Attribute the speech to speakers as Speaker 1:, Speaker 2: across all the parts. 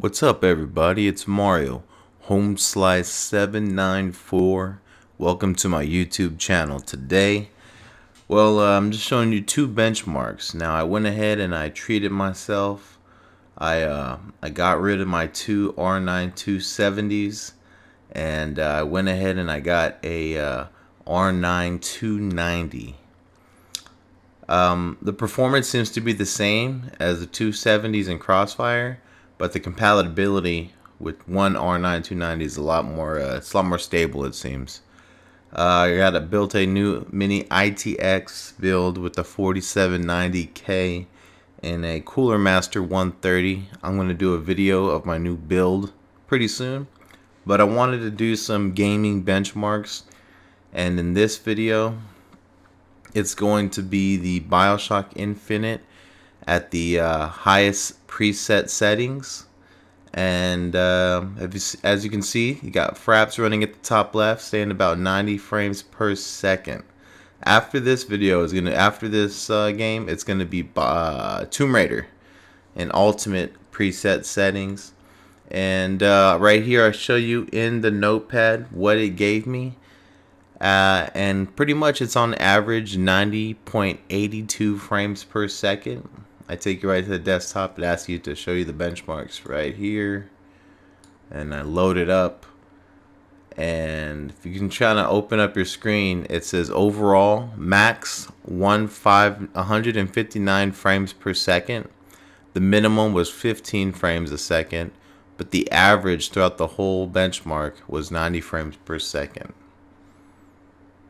Speaker 1: What's up everybody? It's Mario, Homeslice794. Welcome to my YouTube channel. Today, well, uh, I'm just showing you two benchmarks. Now, I went ahead and I treated myself. I uh, I got rid of my two R9 270s and uh, I went ahead and I got a uh, R9 290. Um, the performance seems to be the same as the 270s in Crossfire but the compatibility with one R9 290 is a lot more uh, it's a lot more stable it seems. Uh, I got a, built a new mini ITX build with the 4790K and a Cooler Master 130. I'm going to do a video of my new build pretty soon. But I wanted to do some gaming benchmarks and in this video it's going to be the Bioshock Infinite at the uh, highest preset settings. And uh, you, as you can see, you got Fraps running at the top left, staying about 90 frames per second. After this video is gonna, after this uh, game, it's gonna be uh, Tomb Raider in ultimate preset settings. And uh, right here, I show you in the notepad what it gave me. Uh, and pretty much it's on average 90.82 frames per second I take you right to the desktop. It asks you to show you the benchmarks right here. And I load it up. And if you can try to open up your screen, it says overall max one five 159 frames per second. The minimum was 15 frames a second, but the average throughout the whole benchmark was 90 frames per second.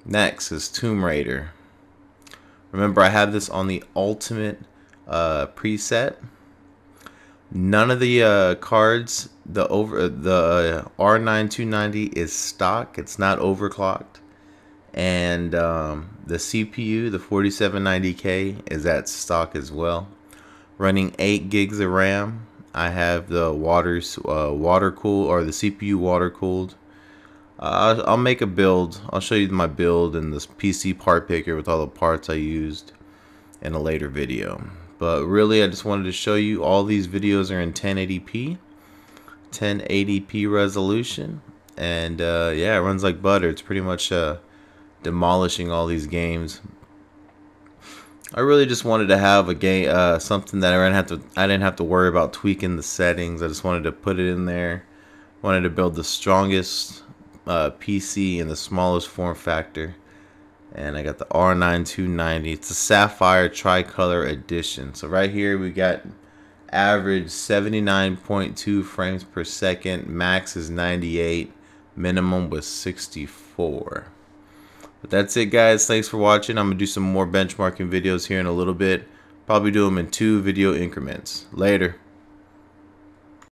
Speaker 1: Next is Tomb Raider. Remember, I have this on the ultimate uh, preset. None of the uh, cards, the over the R9 290 is stock. It's not overclocked, and um, the CPU, the 4790K, is at stock as well. Running eight gigs of RAM. I have the waters uh, water cool or the CPU water cooled. Uh, I'll make a build. I'll show you my build and this PC part picker with all the parts I used in a later video. But really, I just wanted to show you all these videos are in 1080p, 1080p resolution, and uh, yeah, it runs like butter. It's pretty much uh, demolishing all these games. I really just wanted to have a game, uh, something that I didn't have to. I didn't have to worry about tweaking the settings. I just wanted to put it in there. Wanted to build the strongest uh, PC in the smallest form factor and I got the R9 290. It's a Sapphire Tricolor Edition. So right here we got average 79.2 frames per second. Max is 98. Minimum was 64. But that's it guys. Thanks for watching. I'm going to do some more benchmarking videos here in a little bit. Probably do them in two video increments. Later.